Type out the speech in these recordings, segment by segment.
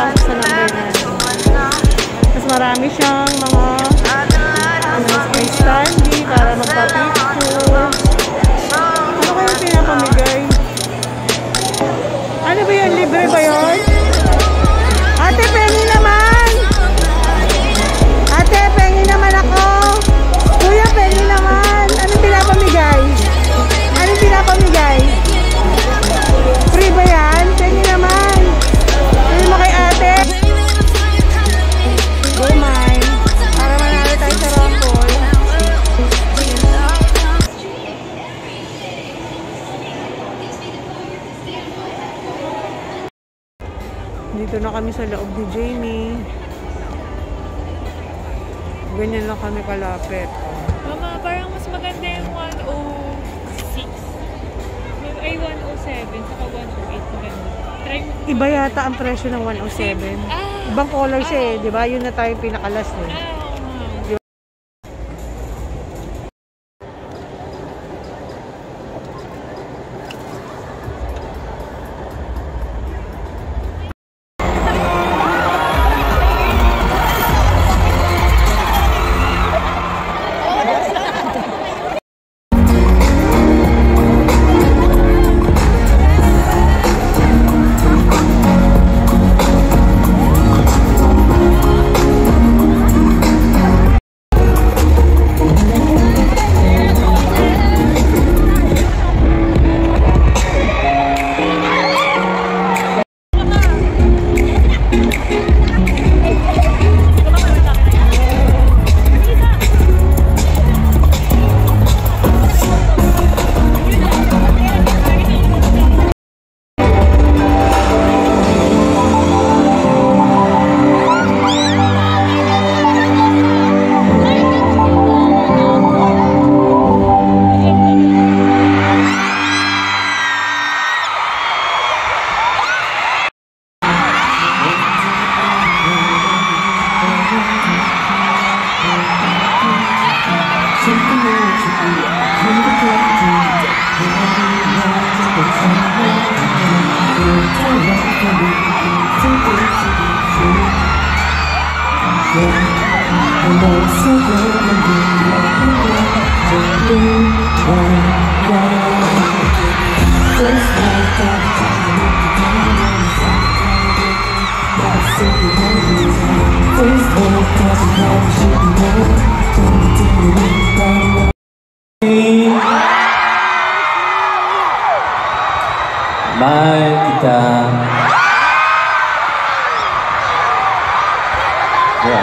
para sa number na Mas marami siyang mga ano, may standee para magpa-picture. Ano kayong pinapamigay? Ano ba yun? Libre ba yun? Kami sa loob ni Jamie. Ganyan lang kami kalapit. Mama, parang mas maganda yung 106. Yung- Ay, 107, saka 108. Maganda. Try mo. Iba yata ang presyo ng 107. Ah, Ibang color siya eh, di ba? Yun na tayo pinakalas eh. ah, Bye, kita.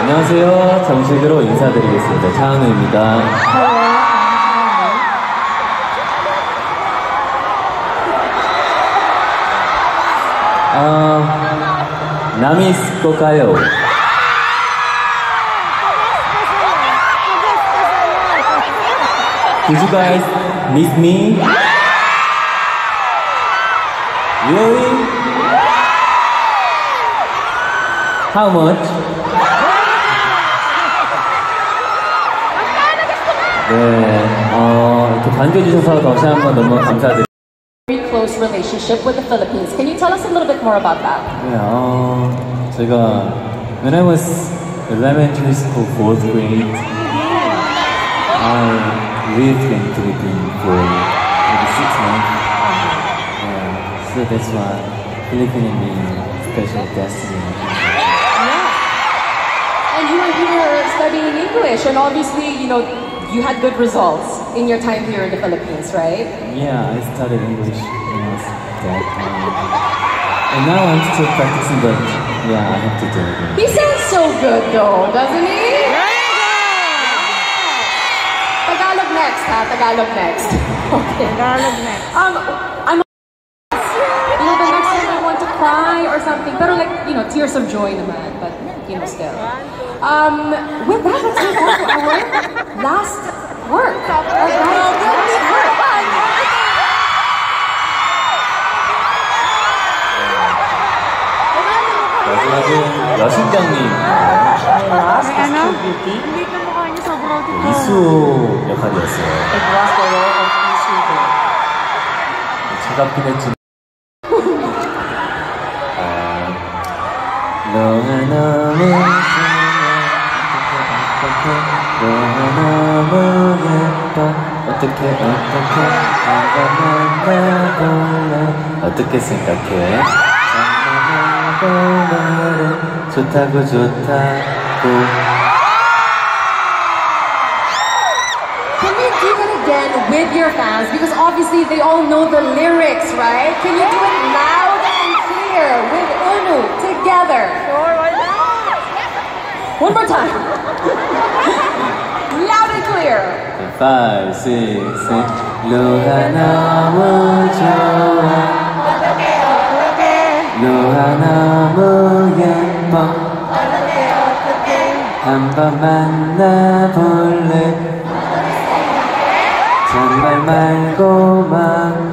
안녕하세요. 정식으로 인사드리겠습니다. 차은우입니다. 아, 나미스 꼬까요? Did you guys miss me? 네, 어, 이렇게 반겨주셔서 다시 한번 너무 감사드립니다. very close relationship with the Philippines. Can you tell us a little bit more about that? 네, 어, 제가 when I was elementary school fourth grade, I lived in Philippines for maybe six months. Yeah, so that's why Philippines means special destiny. And you were here studying English, and obviously, you know, you had good results in your time here in the Philippines, right? Yeah, I studied English when I was that. Um, and now I'm still practicing, but yeah, I have to do it. again. He sounds so good, though, doesn't he? Tagalog next, ha? Tagalog next. Okay. Tagalog next. Um, I'm. You know, the next time I want to cry or something, but like, you know, tears of joy naman, but, you know, still. Um, with that, let's move on to our last work. Our last, last work. 마지막은 여신장님 Last May ano? Beauty. Hindi ka mukha niya sobrang tito. 이수 역할이었어요. It was the role of Isugo. 차갑긴 했지만 아, 너가 너무 좋아 어떻게 생각해 좋다고 좋다고 Can you do it again with your fans? Because obviously they all know the lyrics, right? Can you do it loud and clear with Eunwoo together? One more time. Loud and clear. In five, six, six. 너가 너무 좋아. 어떡해요, 어떡해. 너가 너무 예뻐. 어떡해요, 어떡해. 한번 만나볼래. 정말 말고 만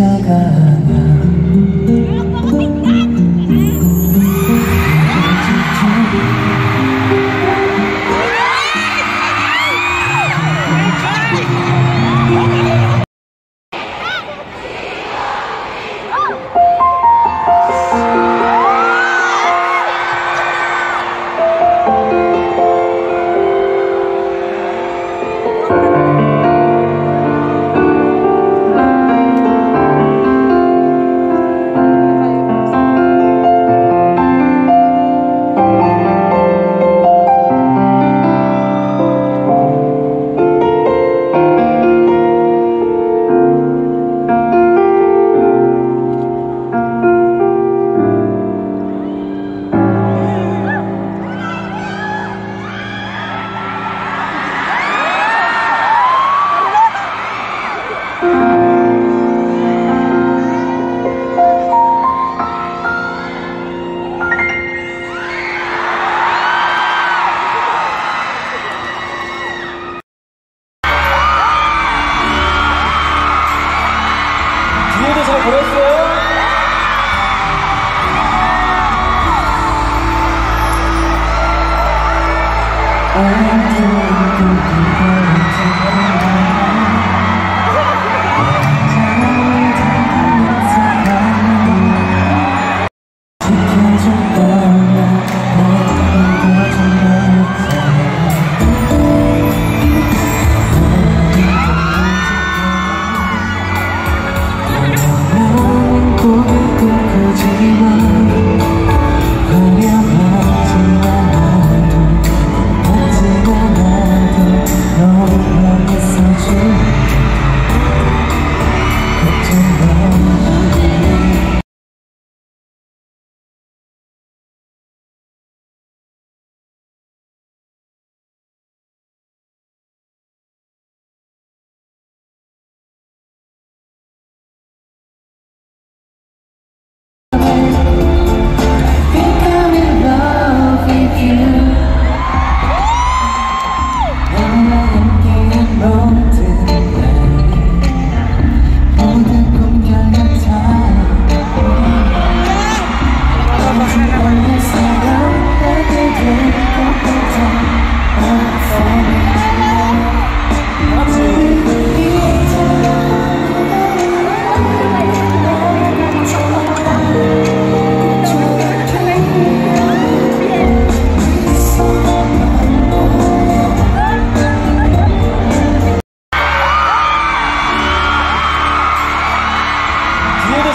찾아가. Beautiful.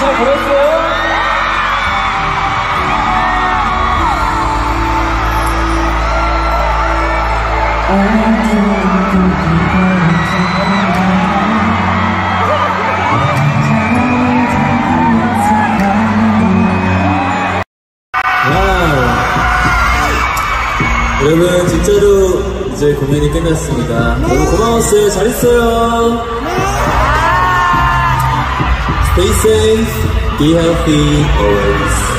잘 보냈어요. 여러분 네. 진짜로 이제 공연이 끝났습니다. 너무 고마웠어요. 잘했어요. 네. Stay safe, be healthy always.